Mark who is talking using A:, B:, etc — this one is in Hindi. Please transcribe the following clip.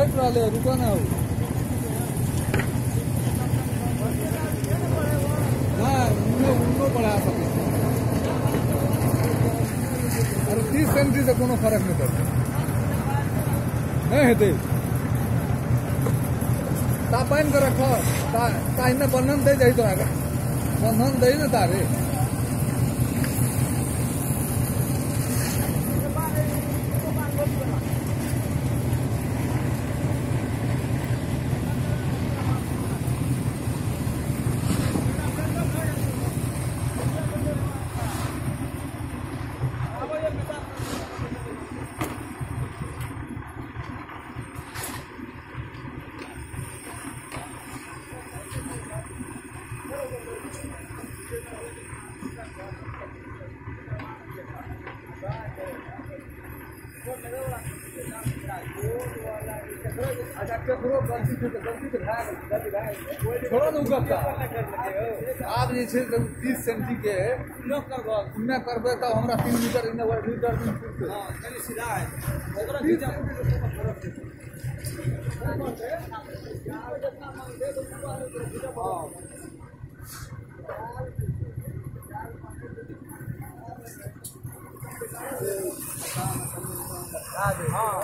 A: हट रहा रुको ना उन्नो बढ़ा सके अरे तीस सेंटी से कोनो फ़र्क नहीं पड़ता। नहीं हेते ता पाइन कर रखो। ता ता बंधन दे जाई तो आगे। बंधन दे ना तारे छोड़ो ने गप्पा आब जे छै तीस सेंटी के इन्ने करबै। तऽ हमरा तीन मीटर इन्ने वर मीटर दिन पुरतै हाँ